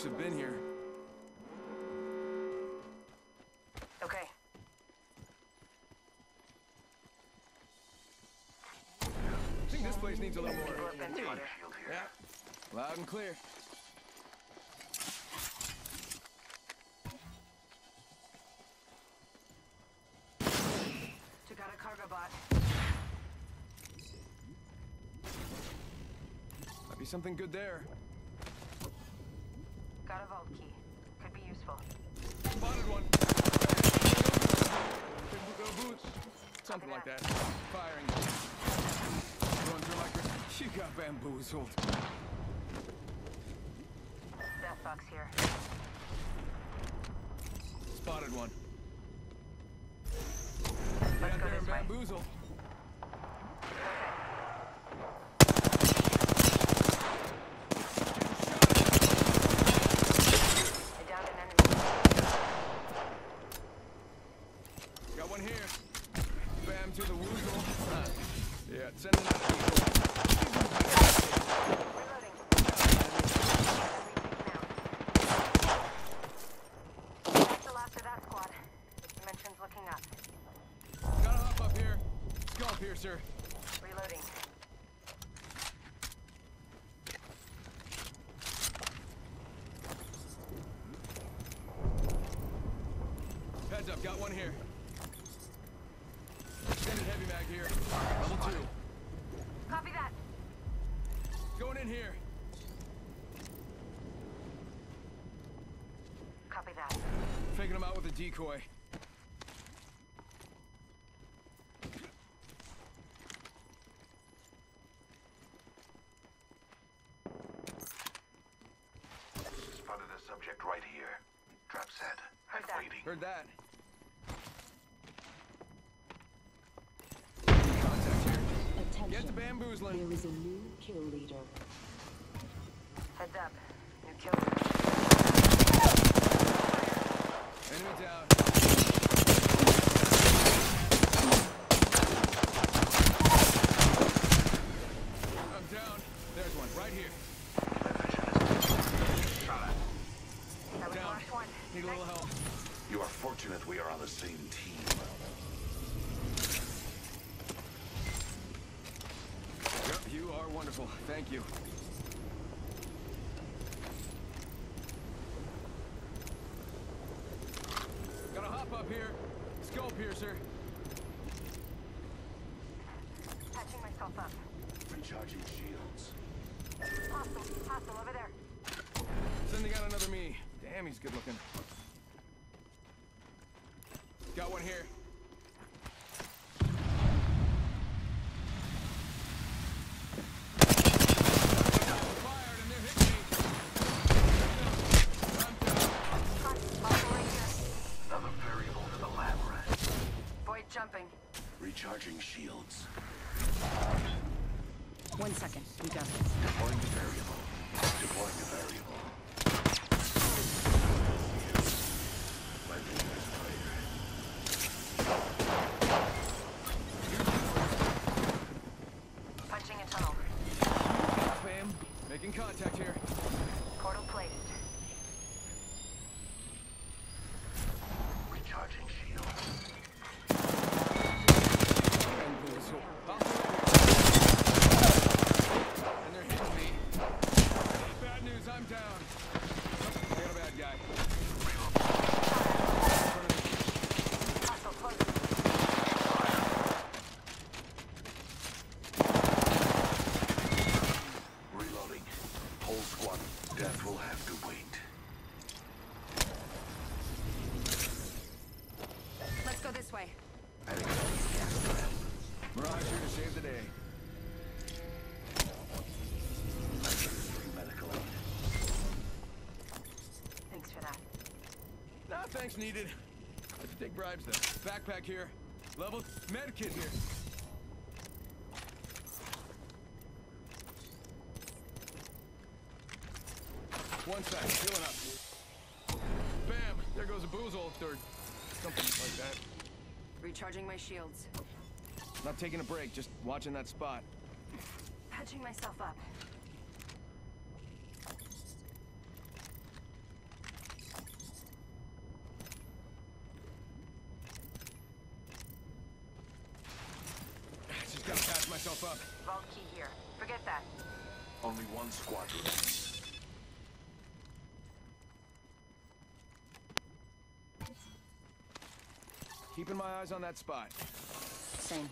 folks have been here. Okay. I think this place needs a little more. People have been through Yeah, loud and clear. Took out a cargo bot. Might be something good there. Got a vault key. Could be useful. Spotted one. Big go boots. Something like that. Firing. Going through like a... She got bamboozled. Death box here. Spotted one. Let's Get out go there and this way. bamboozle. I downed an enemy. Got one here. Bam to the woozle. Huh. Yeah, sending out people. Reloading. That's the last of that squad. This dimension's looking up. Gotta hop up here. Skull piercer. Reloading. Heads up, got one here. Extended heavy mag here. Level two. Copy that. Going in here. Copy that. Faking him out with a decoy. Spotted a subject right here. Trap set. Heard And that. waiting. Heard that. Get the bamboozling. There is a new kill leader. Heads up. New killer. Enemy down. I'm down. There's one right here. Shot at. That was the Down. last one. Need a little help. You are fortunate we are on the same team. Yep, you are wonderful. Thank you. Gotta hop up here. Skull piercer. Patching myself up. Recharging shields. Hostile. Hostile over there. Sending out another me. Damn, he's good looking. Got one here. Fired and they're hitting me. I'm down. Hostile right here. Another variable to the lab rat. Void jumping. Recharging shields. One second. We got this. Deploying a variable. Deploying a variable. My fingers clear. Punching a tunnel. Bam. Making contact here. Portal placed. Recharging shields. Bamboozle. And they're hitting me. Bad news, I'm down. I got a bad guy. Hostile close. Reloading. Whole squad. Death will have to wait. Let's go this way. Heading to the gas trap. Mirage here to save the day. Unnecessary medical aid. Thanks for that. No thanks needed. Let's take bribes though. Backpack here. Level med kit here. One sec, healing up. Bam! There goes a boozle or something like that. Recharging my shields. Not taking a break, just watching that spot. Patching myself up. Keeping my eyes on that spot. Same.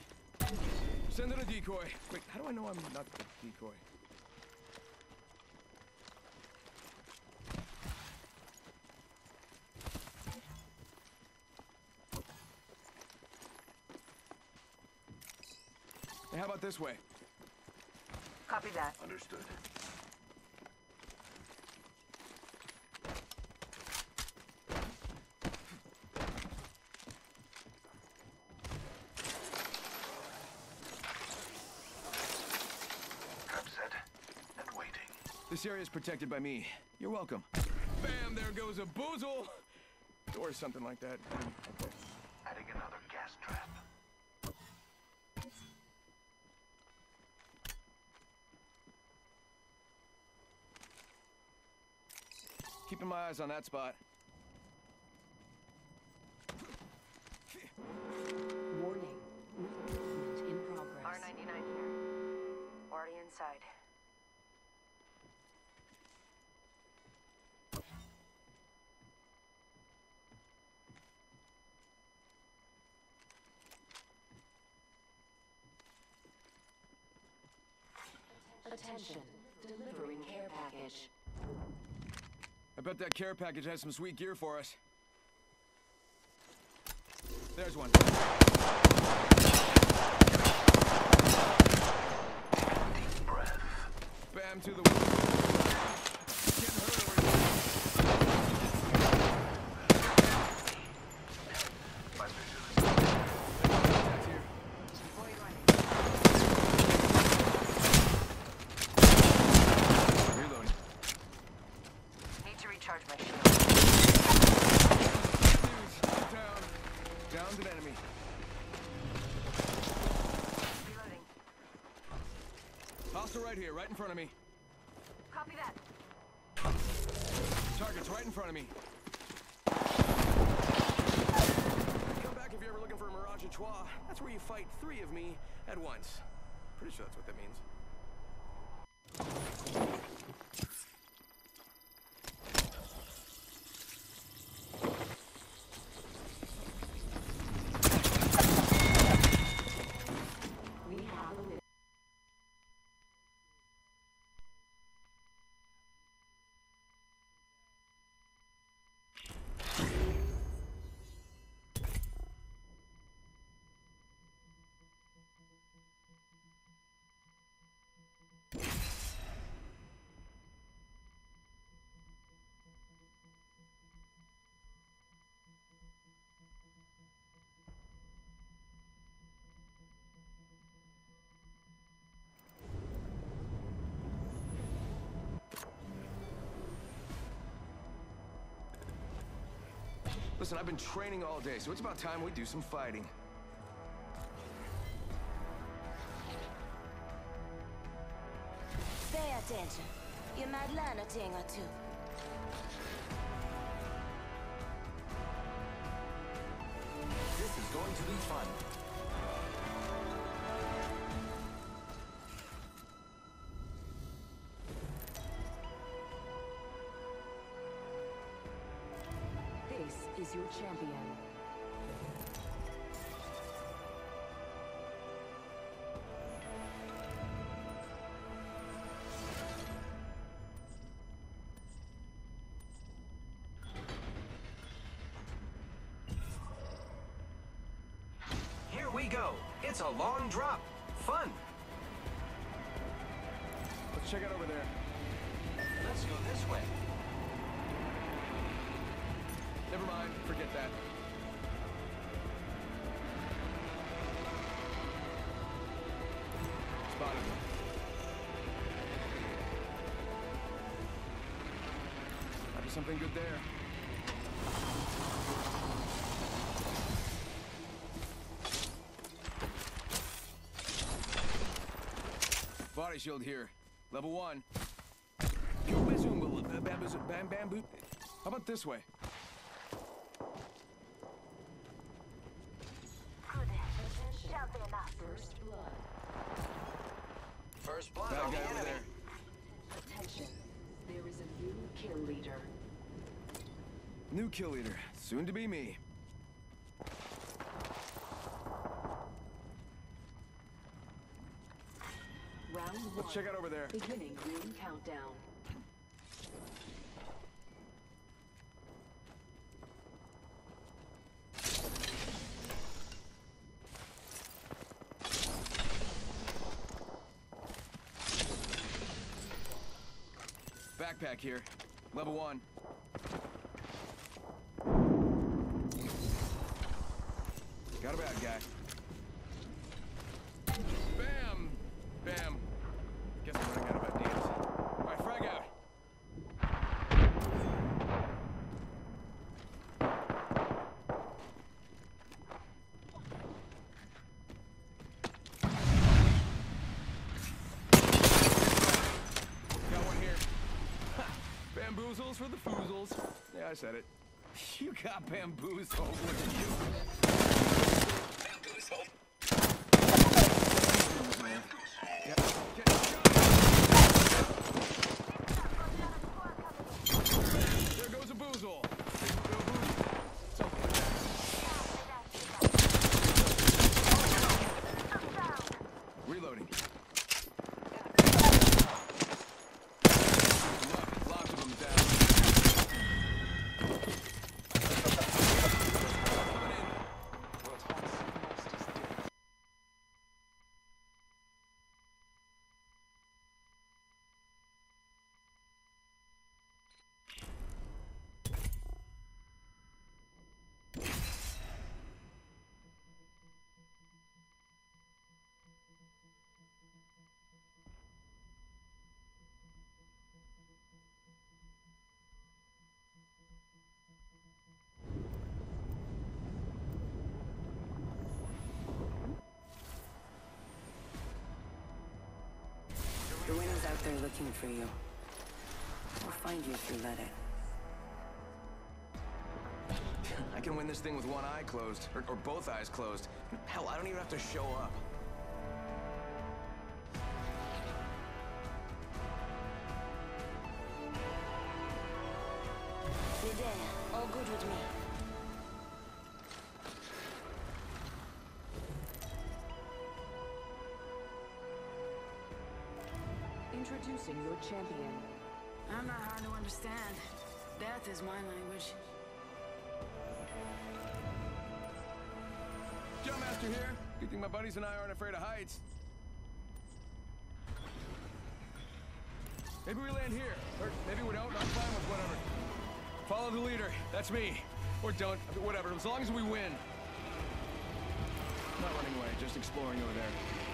Send in a decoy. Wait, how do I know I'm not the decoy? Hey, how about this way? Copy that. Understood. This area is protected by me. You're welcome. Bam! There goes a boozle! Or something like that. Adding another gas trap. Keeping my eyes on that spot. Bet that care package has some sweet gear for us. There's one. Deep breath. Bam to the wheel. Getting hurt over My vision is here. Contact here. Deploy running. Reloading. Need to recharge my shield. Dudes, down. Down's an enemy. Reloading. Hostile right here, right in front of me. Copy that. Target's right in front of me. Come back if you're ever looking for a Mirage à Trois. That's where you fight three of me at once. Pretty sure that's what that means. Listen, I've been training all day, so it's about time we do some fighting. Pay attention. You might learn a thing or two. This is going to be fun. Is champion. Here we go. It's a long drop. Fun. Let's check it over there. Let's go this way. Never mind, forget that. Spotted him. Might be something good there. Body shield here. Level one. Yo, Bazoom, uh, bamboo. How about this way? Good. Just enough. First blood. First blood Bad on the guy over enemy. there. Attention. There is a new kill leader. New kill leader. Soon to be me. Round one. Let's check out over there. Beginning ring countdown. Backpack here. Level one. Got a bad guy. Bam! Bam. Guess I'm running out of ideas. Alright, frag out. Got one here. Bamboozles for the foozles. I said it. You got bamboozled. Look at you. Bamboozled. Out there looking for you. We'll find you if you let it. I can win this thing with one eye closed, or, or both eyes closed. Hell, I don't even have to show up. Introducing your champion. I'm not hard to understand. Death is my language. Jumpmaster here. Good thing my buddies and I aren't afraid of heights. Maybe we land here, or maybe we don't. I'm fine with whatever. Follow the leader. That's me. Or don't. Whatever. As long as we win. Not running away. Just exploring over there.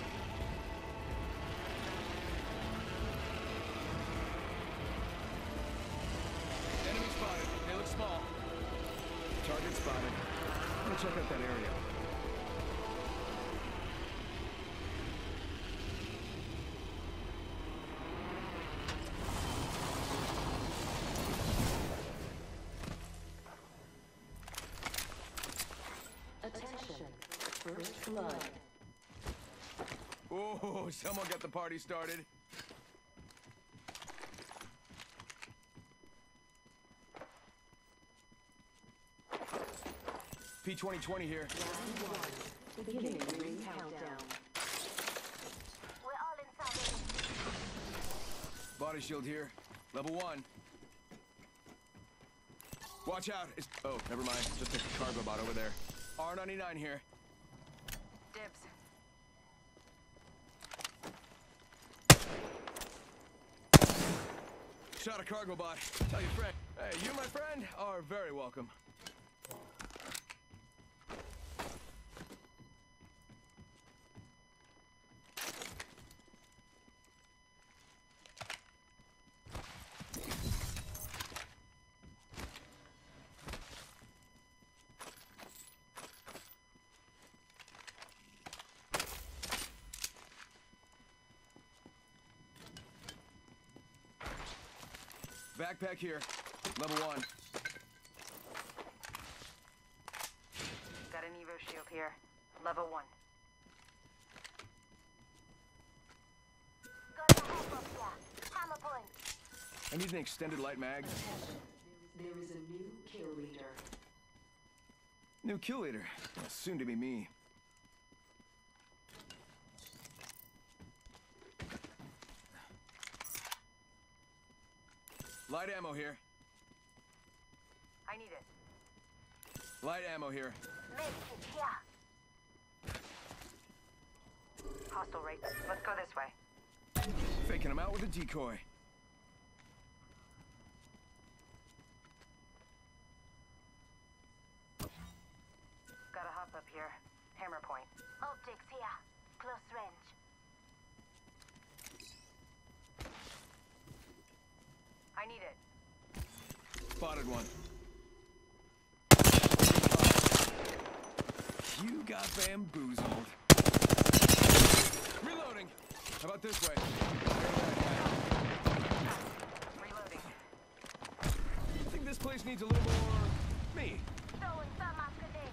That area. Attention. First blood. Oh, someone got the party started. P2020 here. Beginning ring countdown. We're all inside. Body shield here. Level one. Watch out. It's oh, never mind. Just a cargo bot over there. R99 here. Dibs. Shot a cargo bot. Tell your friend. Hey, you, my friend, are very welcome. Backpack here. Level one. Got an Evo shield here. Level one. Got here. Hammer point. I need an extended light mag. There is a new kill leader. New kill leader. Well, soon to be me. Light ammo here. I need it. Light ammo here. Here. Hostile right. Let's go this way. Faking him out with a decoy. Gotta hop up here. Hammer point. Optics here. Close range. I need Spotted one. You got bamboozled. Reloading. How about this way? Reloading. I think this place needs a little more me. Throwing some after day.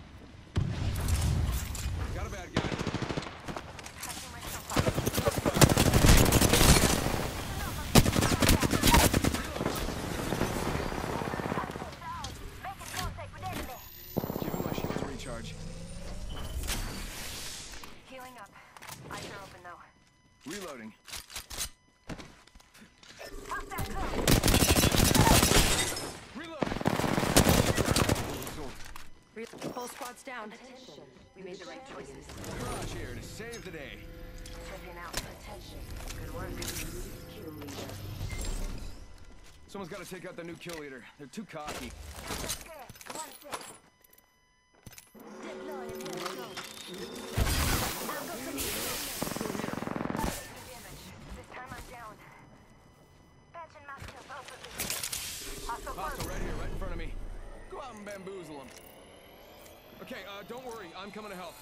Got a bad guy. Catching myself up. Making contact with enemy. Give him my shields a recharge. Healing up. Eyes are open though. Reloading. Pop that close. Reloading. Whole squad's down. Attention. We made the right choices. Mirage here to save the day. Checking out. Attention. Good work. Kill leader. Someone's got to take out the new kill leader. They're too cocky. I'm coming to help.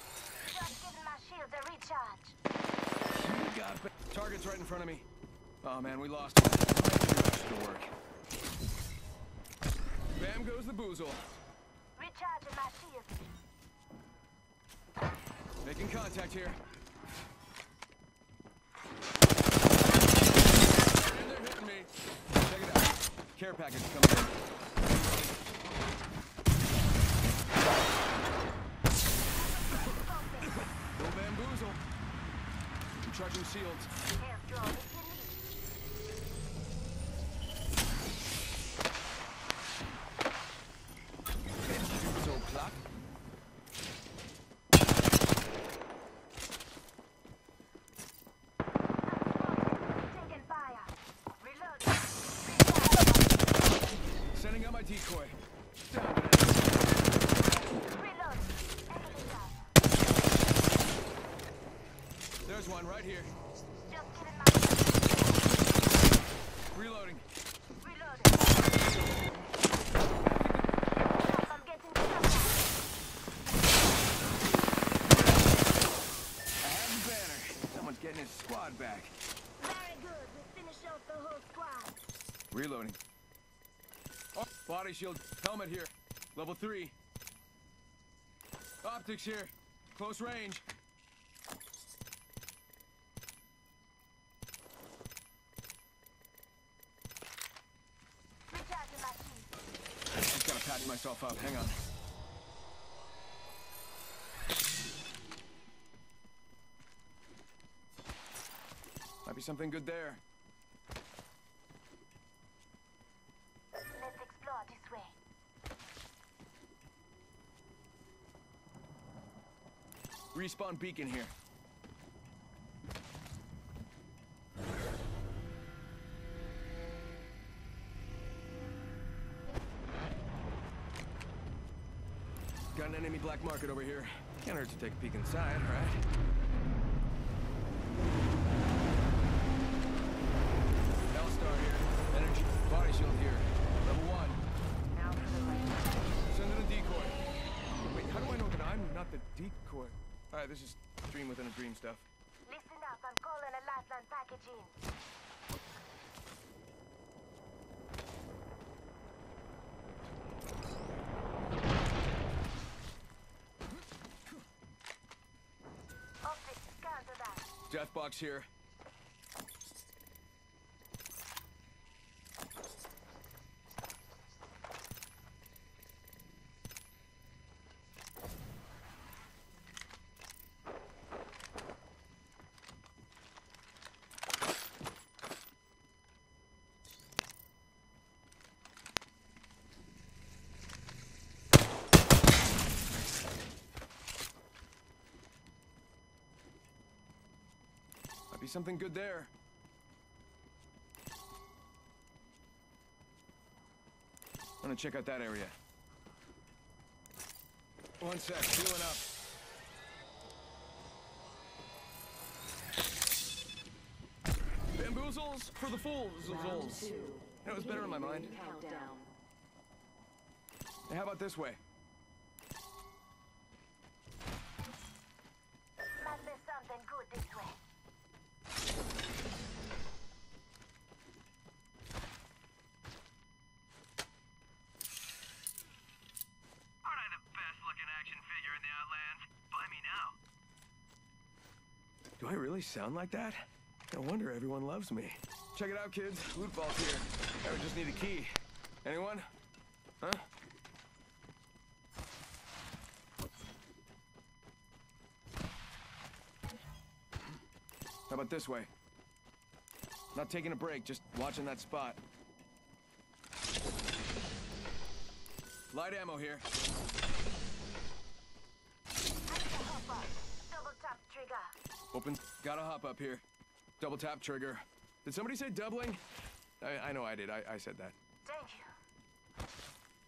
Just giving my shields a recharge. You got Target's right in front of me. Oh man, we lost him. To work. Bam goes the boozle. Recharging my shields. Making contact here. And they're hitting me. Check it out. Care package coming in. No bamboozle. Recharging shields. Air drone if you need. So clock. Taking fire. Reload. Recharge. Sending out my decoy. Down. Reload. Enemy down. There's one right here. Just giving my Reloading. Reloading. I'm getting stuck. I have the banner. Someone's getting his squad back. Very good. We finished off the whole squad. Reloading. Oh, body shield. Helmet here. Level three. Optics here. Close range. Shield. Just gotta patch myself up. Hang on. Something good there. Let's explore this way. Respawn beacon here. Got an enemy black market over here. Can't hurt to take a peek inside, right? Hellstar here. Energy body shield here. Level one. Now to the right. Send in a decoy. Wait, how do I know that I'm not the decoy? Alright, this is dream within a dream stuff. Listen up. I'm calling a lifeline package in. Optics, counter that. Death box here. Might be something good there. I'm gonna check out that area. One sec, healing up. Bamboozles for the fools. That was better in my mind. Countdown. How about this way? Really sound like that? No wonder everyone loves me. Check it out, kids. Loot vault here. I would just need a key. Anyone? Huh? How about this way? Not taking a break, just watching that spot. Light ammo here. Open. Gotta hop up here. Double tap trigger. Did somebody say doubling? I, I know I did. I, I said that. Thank you.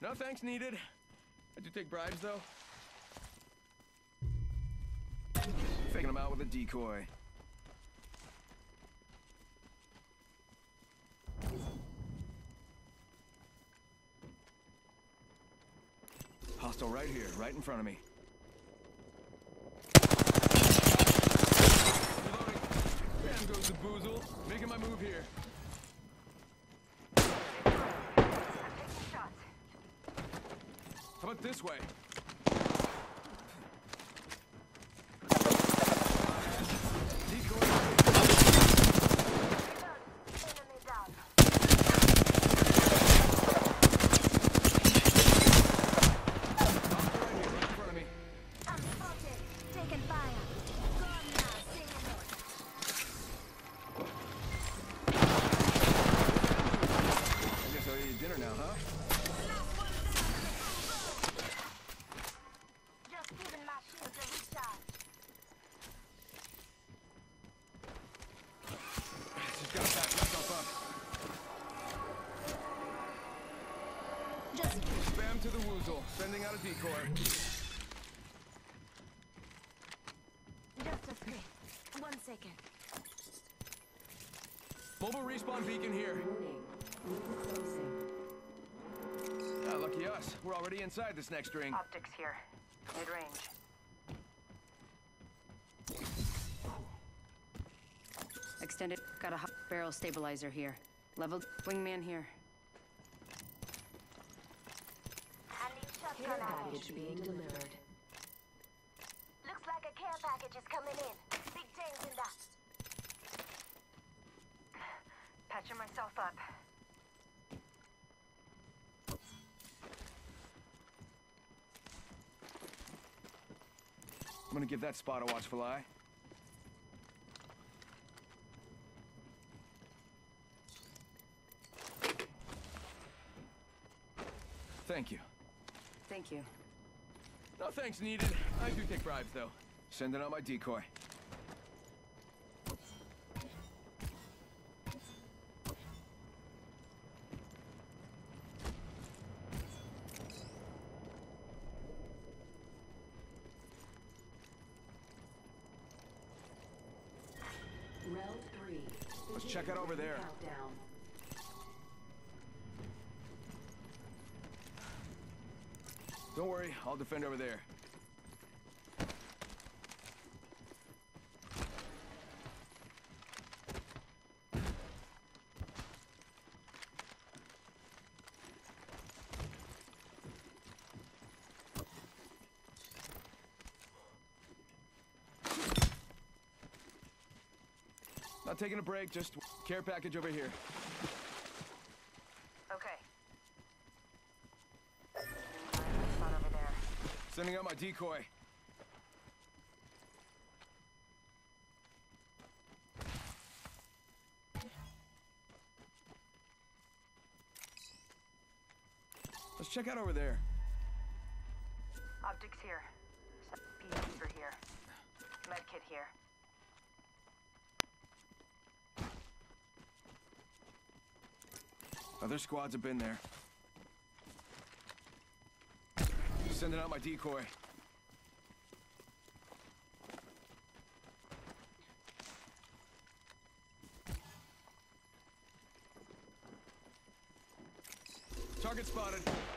No thanks needed. I do take bribes, though. Faking them out with a decoy. Hostile right here, right in front of me. Reloading. Bam goes the boozle. Making my move here. How about this way? To the woozle. Sending out a decoy. Just a script. One second. Mobile respawn beacon here. Warning. Ring closing. Ah, lucky us. We're already inside this next ring. Optics here. Mid range. Extended. Got a hot barrel stabilizer here. Leveled wingman here. I need Care package being delivered. Looks like a care package is coming in. Big things in that. Patching myself up. I'm gonna give that spot a watchful eye. Thank you. Thank you. No thanks needed. I do take bribes, though. Sending out my decoy. Let's check out over there. I'll defend over there. Not taking a break, just care package over here. Sending out my decoy. Let's check out over there. Optics here. Beekeeper here. Medkit here. Other squads have been there. Sending out my decoy. Target spotted.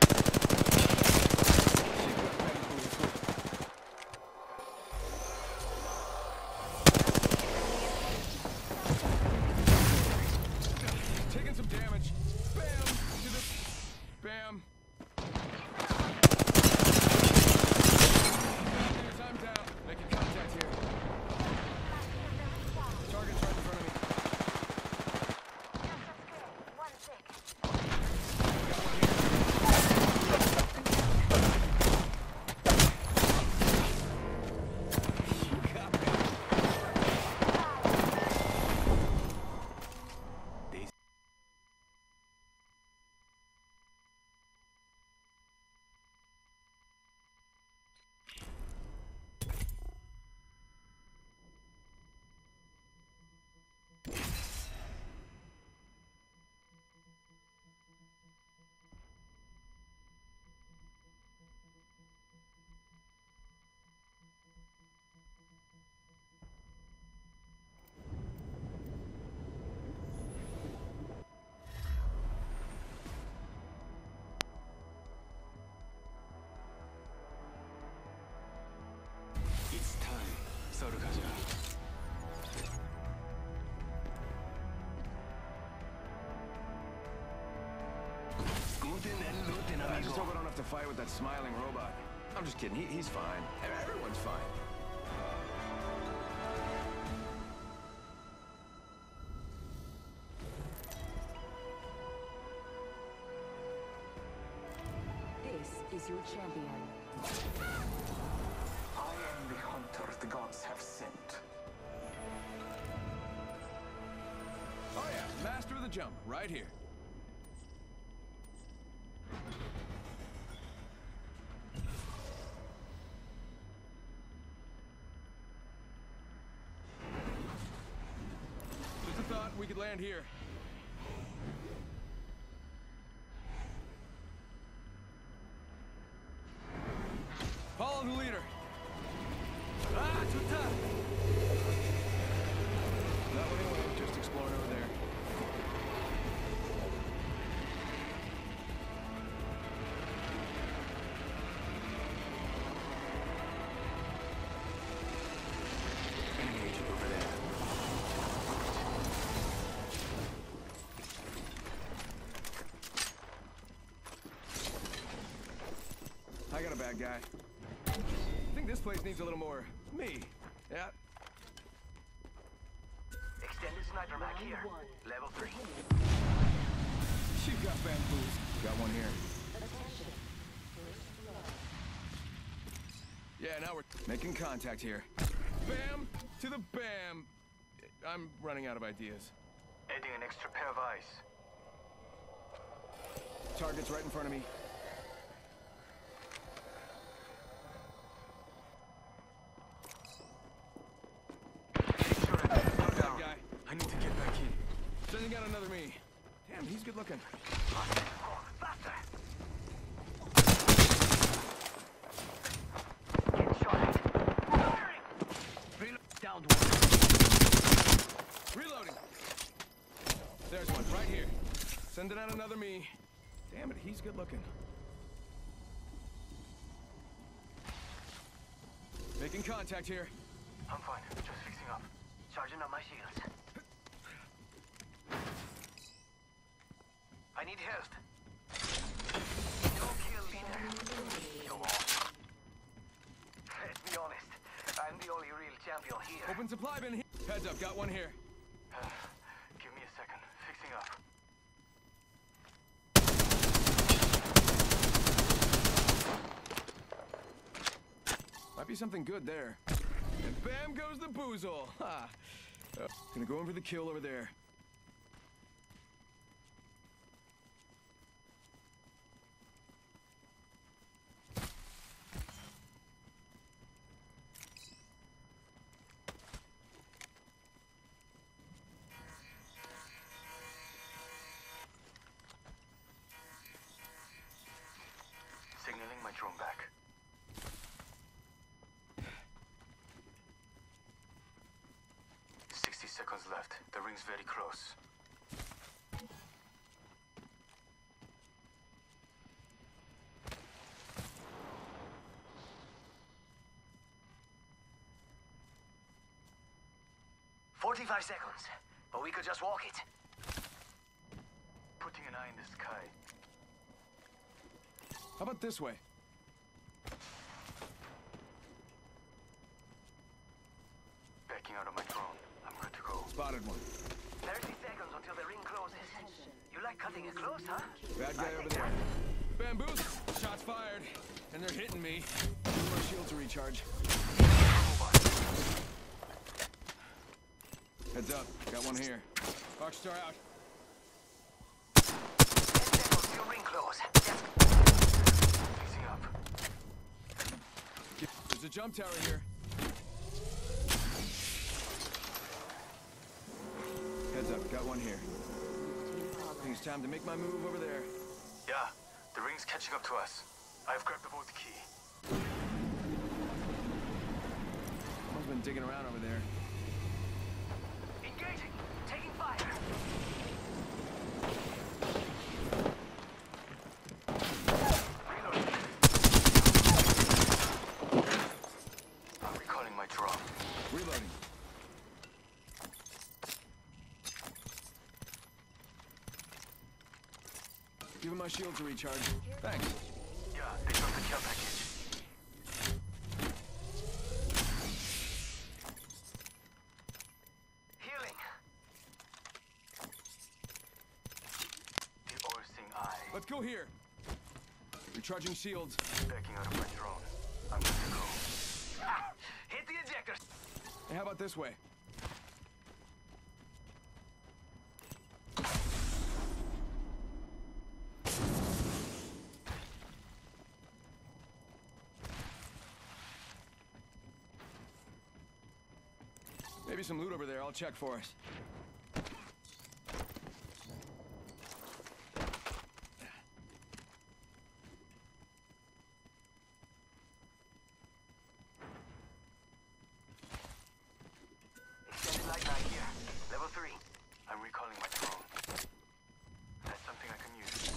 I just hope I don't have to fight with that smiling robot. I'm just kidding. He, he's fine. Everyone's fine. This is your champion. I am the hunter the gods have sent. Oh yeah, master of the jump, right here. Land here. Got a bad guy. I think this place needs a little more me. Yeah. Extended sniper mag here. Level 3. You got bamboos. Got one here. Yeah, now we're making contact here. Bam to the bam. I'm running out of ideas. Adding an extra pair of eyes. Target's right in front of me. Sure, Got a put bad down. guy. I need to get back in. Sending out another me. Damn, he's good looking. Oh, faster. Get shot at. Firing. Reload. Downed one. Reloading. There's one right here. Sending out another me. Damn it, he's good looking. Making contact here. I'm fine. Just fixing up. Charging up my shields. I need health. No kill leader. Go on. Let's be honest. I'm the only real champion here. Open supply bin here. Heads up, got one here. Give me a second. Fixing up. Might be something good there. And bam goes the boozle. Ha. Uh, gonna go in for the kill over there. 45 seconds, but we could just walk it. Putting an eye in the sky. How about this way? Backing out of my drone. I'm good to go. Spotted one. 30 seconds until the ring closes. You like cutting it close, huh? Bad guy I over there. Bamboozled. Shots fired. And they're hitting me. My shields recharge. Up. Got one here. Arc Star out. Close. Up. There's a jump tower here. Heads up. Got one here. I think it's time to make my move over there. Yeah, the ring's catching up to us. I've grabbed the vault key. Someone's been digging around over there. Engaging. Taking fire. Reloading. I'm recalling my drone. Reloading. Give him my shield to recharge. Thanks. Yeah, they got the care package. Healing. The all-seeing eye. Let's go here. Recharging shields. Backing out of my drone. I'm good to go. Ah, hit the ejectors. Hey, how about this way? Maybe some loot over there. I'll check for us. Extended light mag here. Level three. I'm recalling my drone. That's something I can use.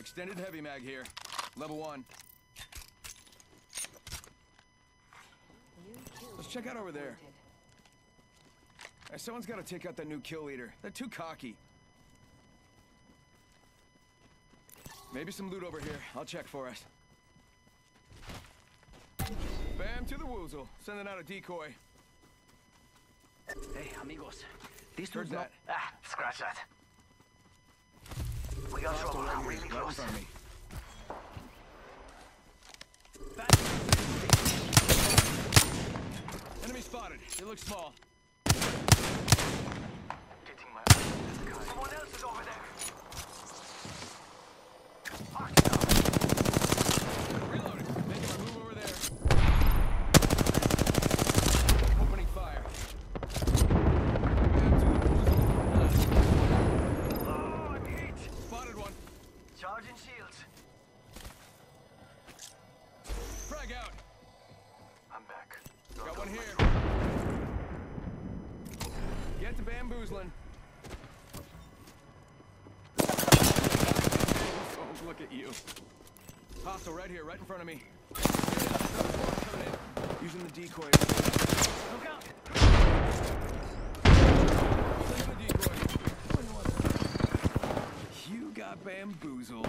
Extended heavy mag here. Level one. Let's check out over there. Hey, someone's got to take out that new kill leader. They're too cocky. Maybe some loot over here. I'll check for us. Bam to the woozle. Sending out a decoy. Hey, amigos. This Heard dude's not... that. Ah, scratch that. We got trouble. Hostile right Really here, right in close. front of me. Enemy spotted. They look small. Front of me. In. Using the decoy. Look out. Bamboozled.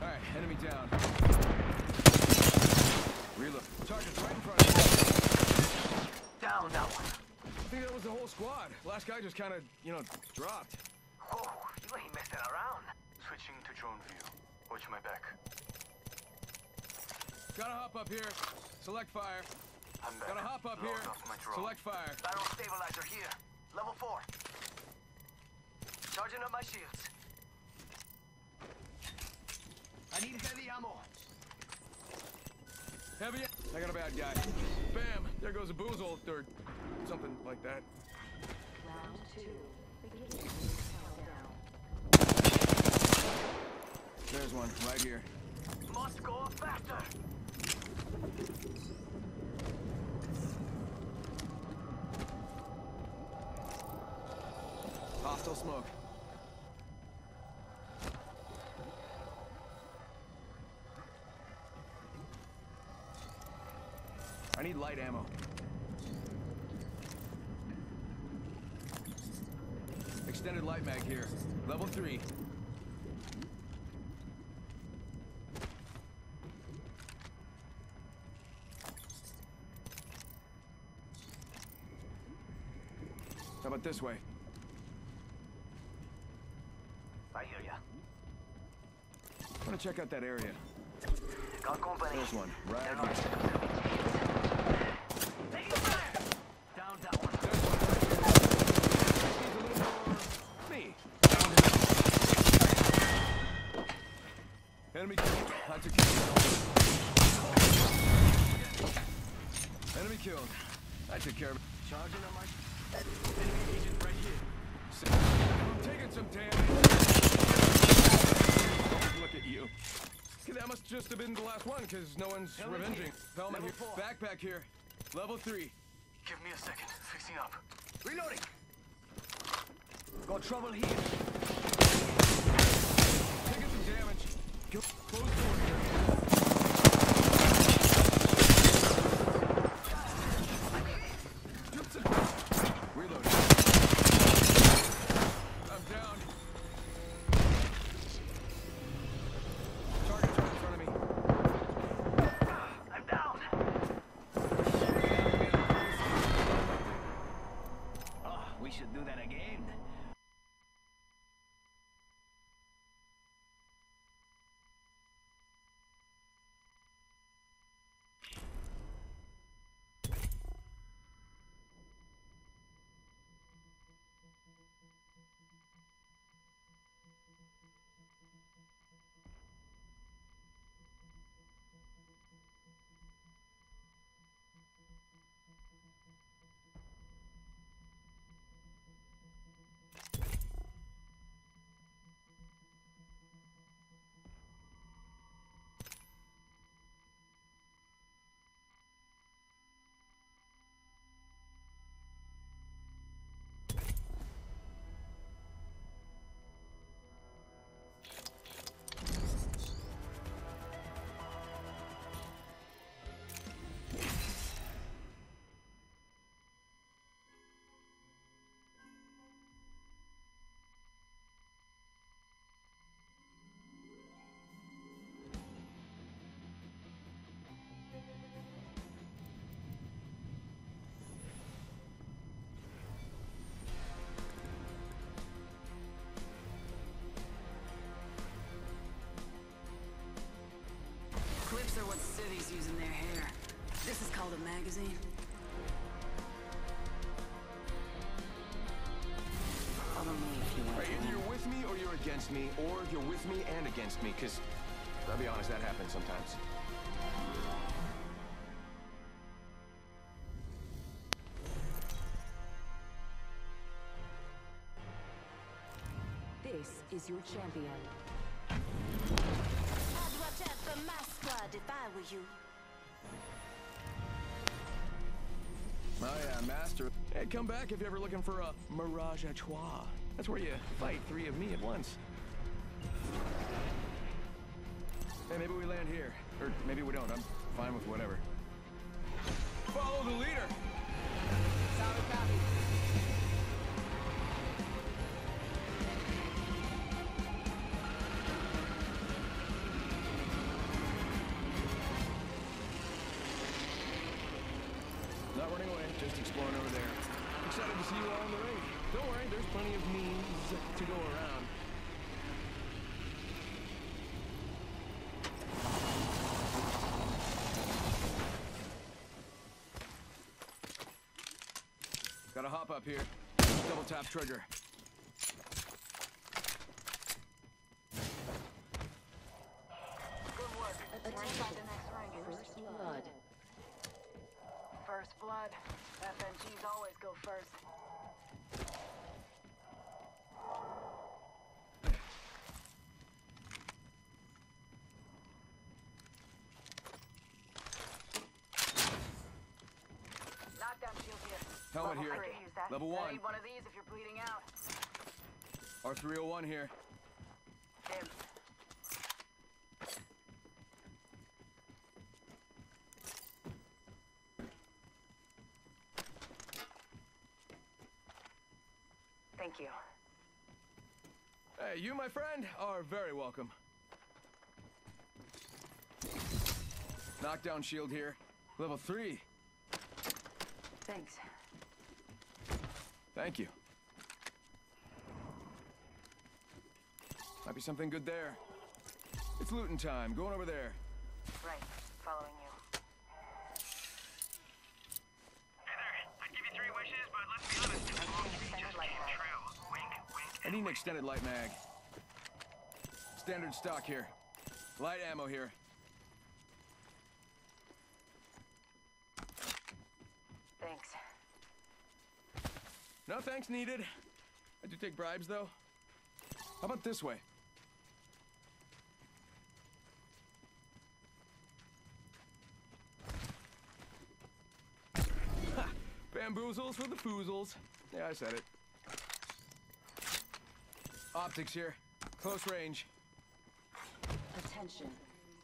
Alright, enemy down. Reload. Target's right in front of you. Down that one. I think that was the whole squad. Last guy just kind of, you know, dropped. Whoa, you ain't messing around. Switching to drone view. Watch my back. Gotta hop up here. Select fire. I'm back. Gotta hop up Load here. off my. Select fire. Barrel stabilizer here. Level four. Charging up my shields. I need heavy ammo. Heavy. I got a bad guy. Bam. There goes a boozle or something like that. Round two. Beginning countdown. There's one right here. must go faster. Hostile smoke. I need light ammo. Extended light mag here. Level three. How about this way? I hear ya. I want to check out that area. Got company. There's one, right Down. here. Taking fire! Down that one. There's one right here. Needs a little more me. Enemy killed. I took care of it. Enemy killed. I took care of it. Charging on my... Enemy agent right here. So- I'm taking some damage. Look at you. That must just have been the last one, because no one's Helmet revenging. Helmet here. four. Backpack here. Level three. Give me a second. Fixing up. Reloading. Got trouble here. Cities in their hair. This is called a magazine. Follow me if you want. Right, either you're with me or you're against me, or you're with me and against me, because, I'll be honest, that happens sometimes. This is your champion. I'd watch out for my squad if I were you. Oh yeah, master. Hey, come back if you're ever looking for a Mirage à Trois. That's where you fight three of me at once. Hey, maybe we land here. Or maybe we don't. I'm fine with whatever. Follow the leader! Gotta hop up here. Double tap trigger. Good work. We're inside the next ring. First blood. First blood. FNGs always go first. Helmet here. I could use that. Level I one. need one of these if you're bleeding out. R301 here. Thank you. Hey, you, my friend, are very welcome. Knockdown shield here. Level three. Thanks. Thank you. Might be something good there. It's looting time. Going over there. Right. Following you. Hey there. I'd give you three wishes, but let's be honest, it won't be just light came mag. true. Wink, wink. I need an extended light mag. Standard stock here. Light ammo here. Thanks. No thanks needed. I do take bribes, though. How about this way? Ha! Bamboozles for the foozles. Yeah, I said it. Optics here. Close range. Attention.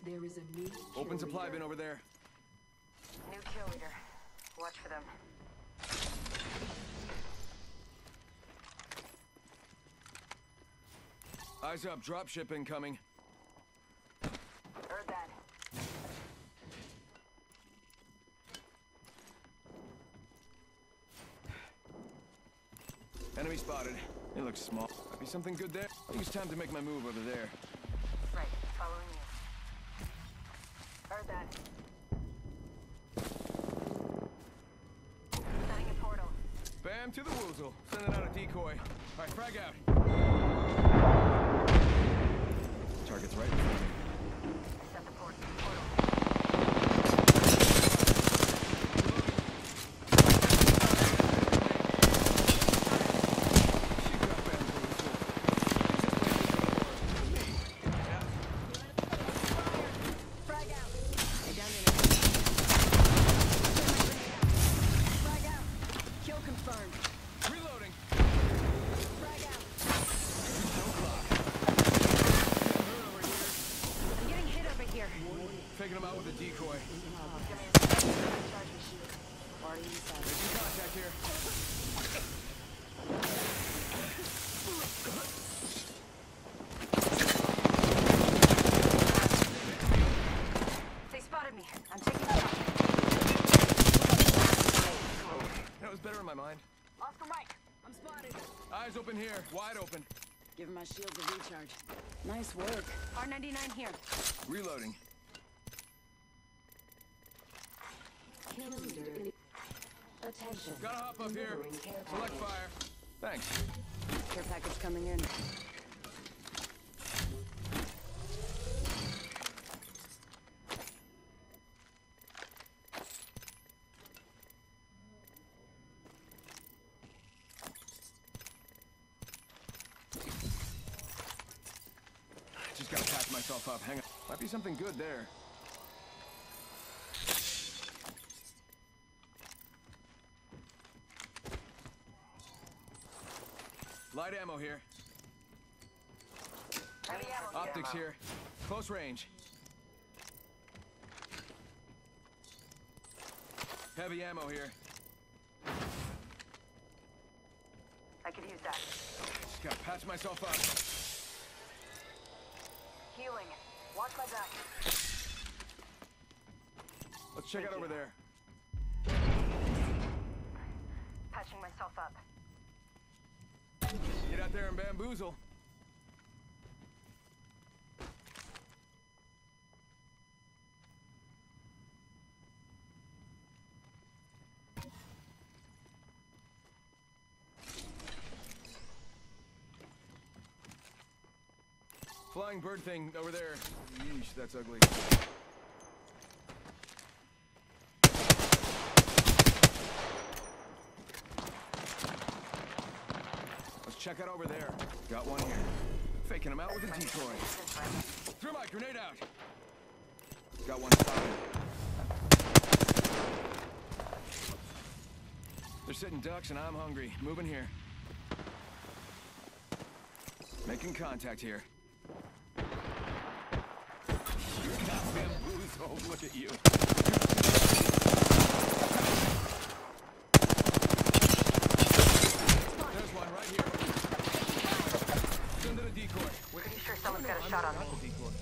There is a new Open supply bin over there. New kill leader. Watch for them. Eyes up, dropship incoming. Heard that. Enemy spotted. It looks small. Might be something good there. I think it's time to make my move over there. Right. Following you. Heard that. Setting a portal. Bam to the woozle. Sending out a decoy. All right, frag out. Target's right in front of me. Set the port portal. She got bamboozled. Yeah. Frag out. Stay down there. Frag out. Kill confirmed. Reloading. Frag out. No clock. Getting hurt over here. I'm getting hit over here. Taking him out with a decoy. Give me a second. Charge machine. Already inside. Making contact here. They spotted me. I'm taking them out. That was better in my mind. Oscar Mike. I'm spotted. Eyes open here. Wide open. Give my shields a recharge. Nice work. R99 here. Reloading. Kill leader Attention. Gotta hop up here. Delivering care Select fire. Thanks. Care package coming in. Just gotta patch myself up. Hang on. Might be something good there. Light ammo here. Heavy ammo Optics here. Close range. Heavy ammo here. I could use that. Just gotta patch myself up. Healing. Watch my back. Let's check out over there. Patching myself up. Get out there and bamboozle. Flying bird thing over there. Yeesh, that's ugly. Let's check out over there. Got one here. Faking him out with a decoy. This way. Throw my grenade out. Got one spotted. There's sitting ducks and I'm hungry. Moving here. Making contact here. Look at you. There's one right here. Send in a decoy. Wait, Pretty sure someone's got a I'm shot on not me. the decoy.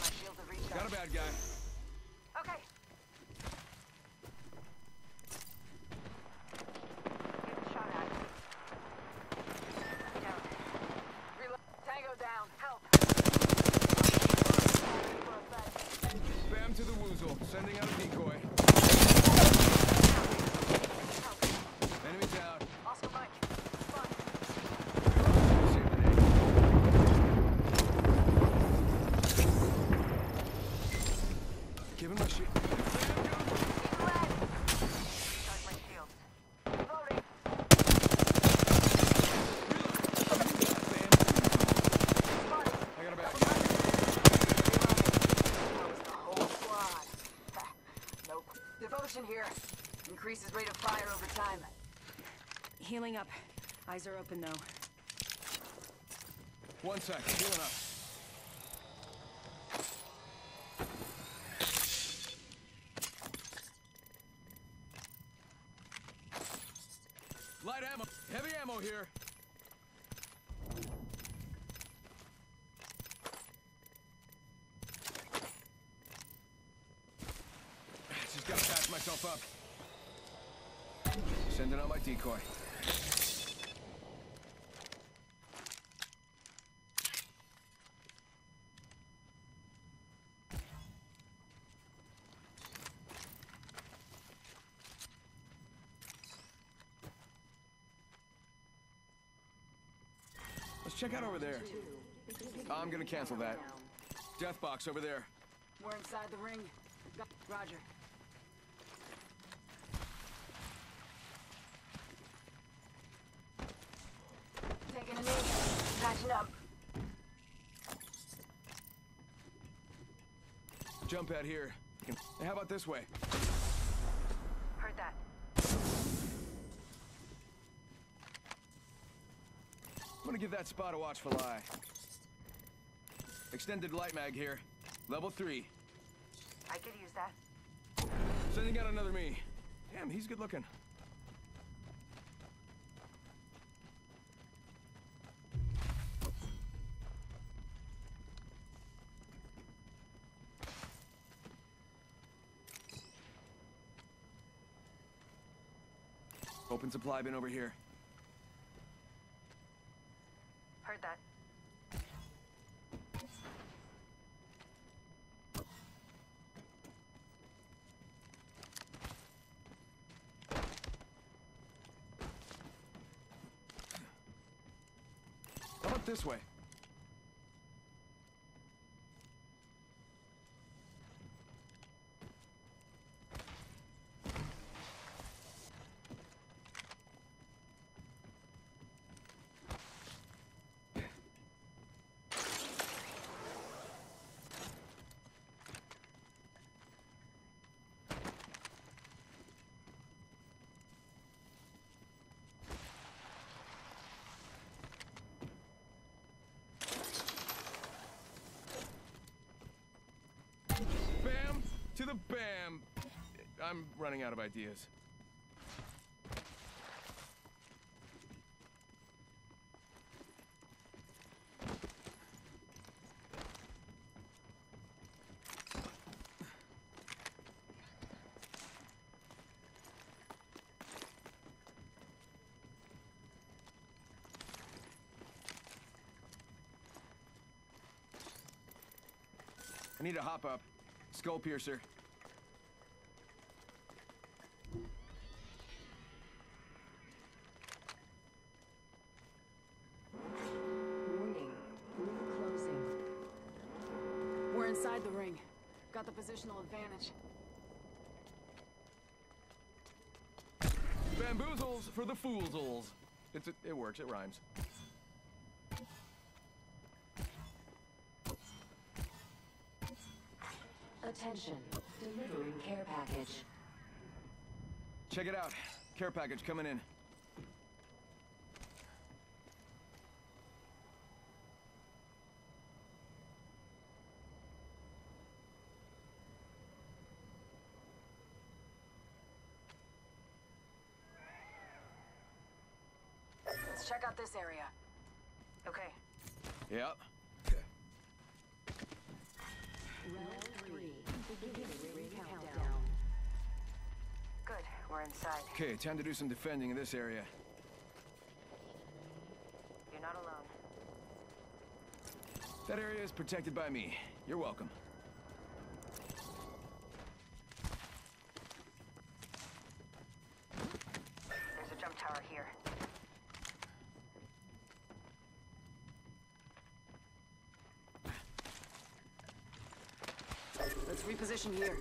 My shields have reached Got a out. bad guy. Okay. Getting shot at. Down. Reload. Tango down. Help. Bam to the woozle. Sending out a decoy. Enemy down. Oscar Mike. Fun. Save the day. Give him my shit. Charge my shields. Reloading. I got a bad guy. That was the whole squad. nope. Devotion here. Increases rate of fire over time. Healing up. Eyes are open though. One sec. Healing up. Light ammo. Heavy ammo here. Just gotta patch myself up. Sending out my decoy. Check out over there. I'm gonna cancel that. Death box over there. We're inside the ring. Roger. Taking a knee. Patching up. Jump pad here. How about this way? Heard that. I'm gonna give that spot a watchful eye. Extended light mag here. Level three. I could use that. Sending out another me. Damn, he's good looking. Open supply bin over here. This way? Bam to the bam. I'm running out of ideas. I need a hop up. Skull piercer. Warning. Ring closing. We're inside the ring. Got the positional advantage. Bamboozles for the foolsels. It's, it, it works, it rhymes. Attention. Delivering care package. Check it out. Care package coming in. Let's check out this area. Okay. Yep. Round three. Beginning ring countdown. Good. We're inside. Okay, time to do some defending in this area. You're not alone. That area is protected by me. You're welcome. There's a jump tower here. Let's here.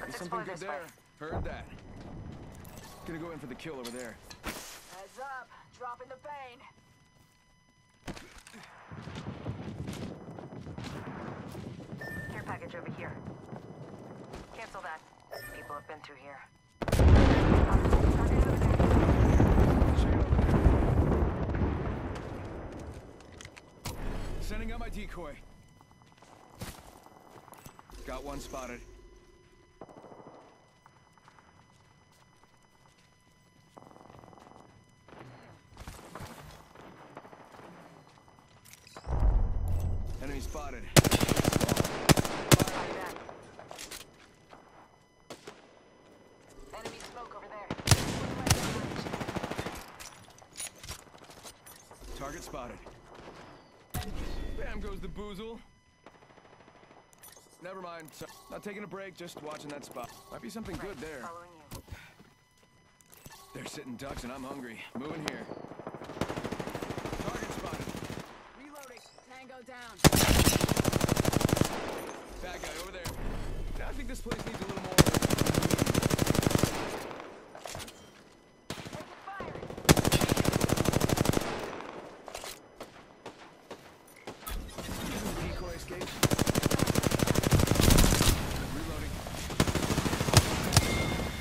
Let's Something explore good there. way. Heard that. Gonna go in for the kill over there. Heads up. Dropping the pain. Care package over here. Cancel that. People have been through here. Target over there. Shade over there. Sending out my decoy. Got one spotted. Enemy spotted. Copy that. Enemy smoke over there. Target spotted. Bam goes the boozle. Never mind. So, not taking a break, just watching that spot. Might be something good there. They're sitting ducks and I'm hungry. Moving here. Target spotted. Reloading. Tango down. Bad guy over there. I think this place needs a little more. Taking fire. Decoy escape. Reloading.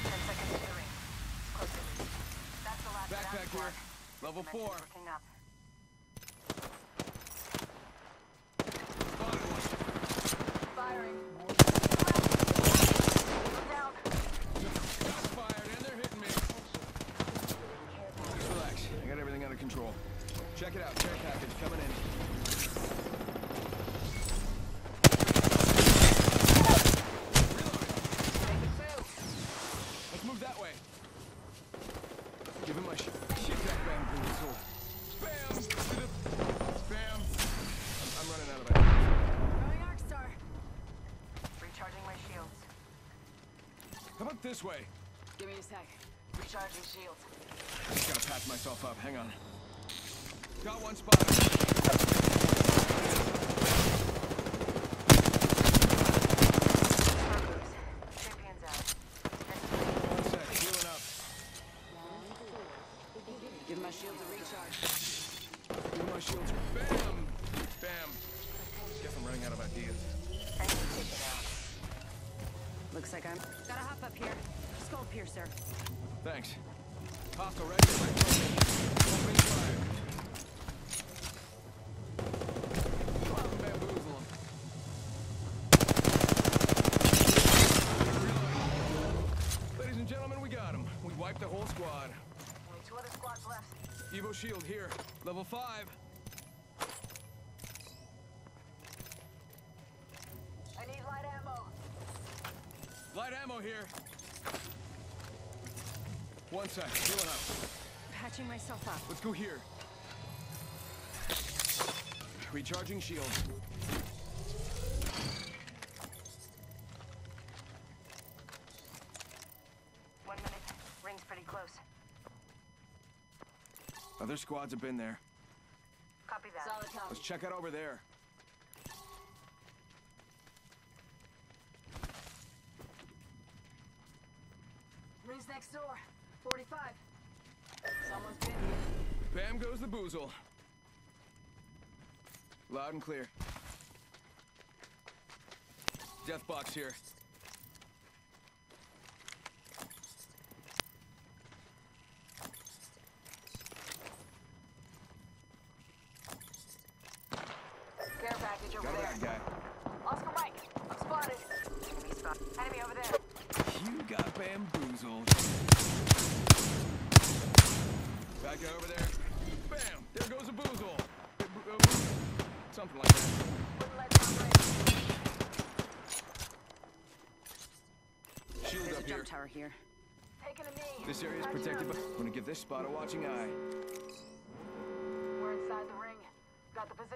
Ten seconds to the ring. It's close to me. That's the last Backpack round here. Level Commencing four. Looking up. Spotted one. Firing. Down. Shots fired and they're hitting me. Just relax. I got everything under control. Check it out. Care package coming in. Take it two. Let's move that way. Give him my sh shit back bam boozle. Bam! to the- Bam! I'm, I'm running out of ideas. Throwing Arc Star. Recharging my shields. How about this way? Give me a sec. Recharging shields. Just gotta patch myself up. Hang on. Got one spot. Evo shield here. Level 5. I need light ammo. Light ammo here. One sec. Healing up. Patching myself up. Let's go here. Recharging shield. Other squads have been there. Copy that. Solid. Let's check out over there. Ring's next door. 45. Someone's been here. Bam goes the boozle. Loud and clear. Death box here.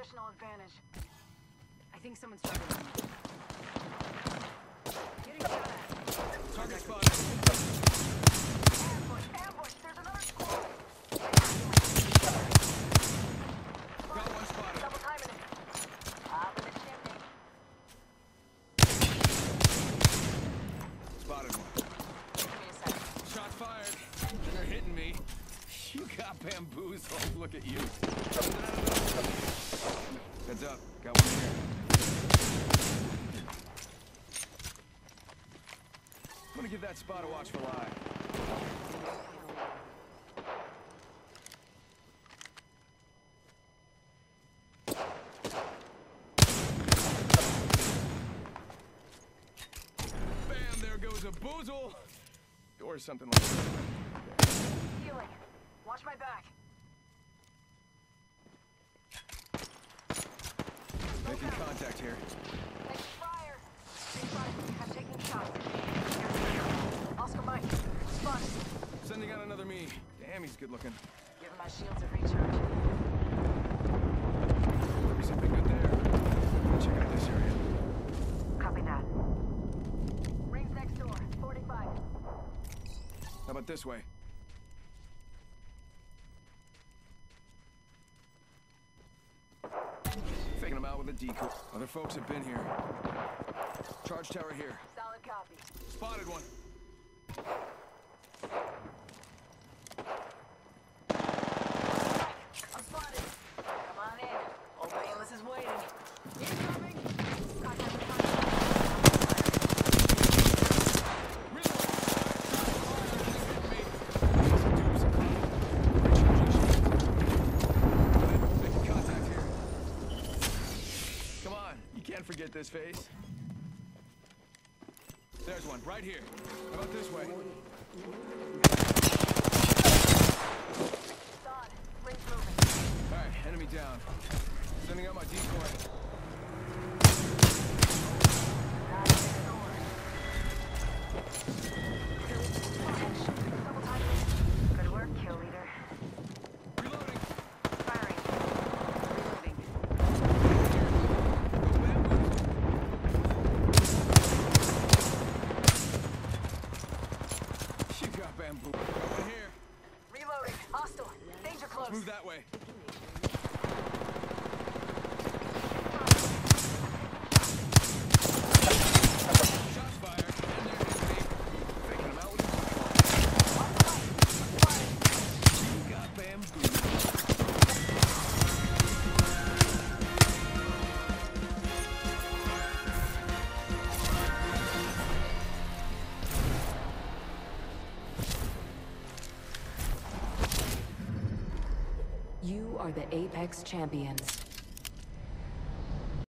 personal advantage. I think someone's trying to... Getting shot at. Target spotted. spot to watch for live. Bam, there goes a boozle. Or something like that. Tommy's good looking. Give my shields a recharge. There's Copy that. Rings next door, 45. How about this way? Faking them out with a decoy. Other folks have been here. Charge tower here. Solid copy. Spotted one. his face? There's one, right here. the Apex Champions.